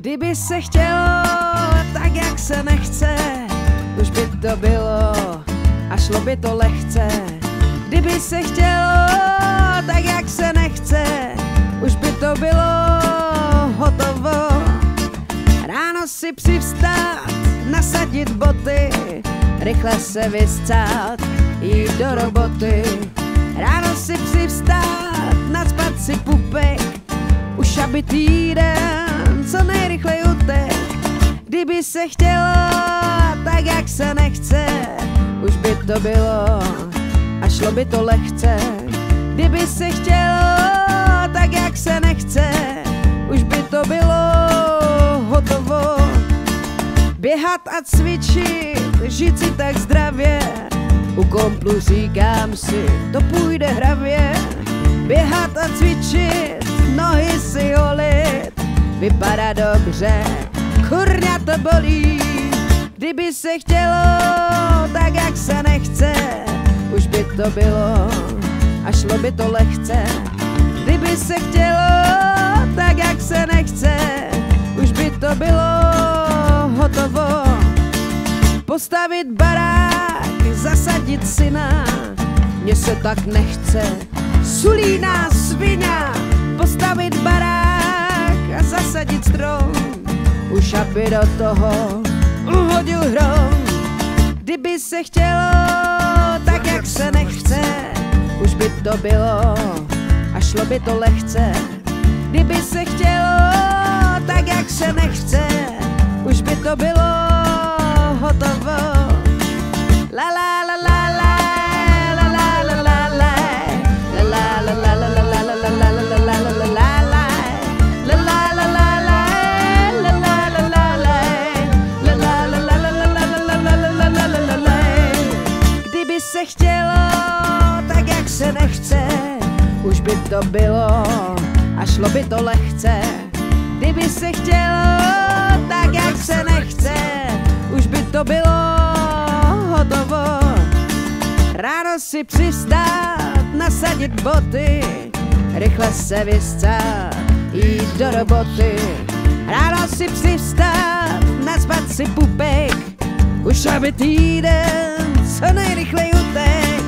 Kdyby se chtělo tak, jak se nechce, už by to bylo a šlo by to lehce. Kdyby se chtělo tak, jak se nechce, už by to bylo hotovo. Ráno si přivstát, nasadit boty, rychle se vyscát, jít do roboty. Ráno si přivstát, nadspat si pupek, už aby týden co nejrychleji utek. Kdyby se chtělo tak, jak se nechce, už by to bylo a šlo by to lehce. Kdyby se chtělo tak, jak se nechce, už by to bylo hotovo. Běhat a cvičit, žít si tak zdravě, u komplu říkám si, to půjde hravě. Běhat a cvičit, nohy si holit, vypadá dobře, kurňa to bolí. Kdyby se chtělo tak, jak se nechce, už by to bylo a šlo by to lehce. Kdyby se chtělo tak, jak se nechce, už by to bylo hotovo. Postavit barák, zasadit syna, mně se tak nechce. Sulíná svině, aby do toho uhodil hrom. Kdyby se chtělo tak, jak se nechce, už by to bylo a šlo by to lehce. Kdyby se chtělo tak, jak se nechce, už by to bylo hotovo. To bylo a šlo by to lehce. Kdyby se chtělo tak, jak se nechce, už by to bylo hotovo. Ráno si přistát, nasadit boty, rychle se vyscát, jít do roboty. Ráno si přistát, naspat si pupek, už aby týden co nejrychleji utek.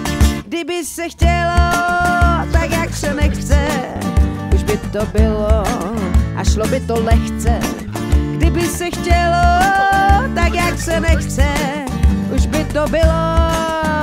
Kdyby se chtělo se nechce, už by to bylo a šlo by to lehce. Kdyby se chtělo tak, jak se nechce, už by to bylo.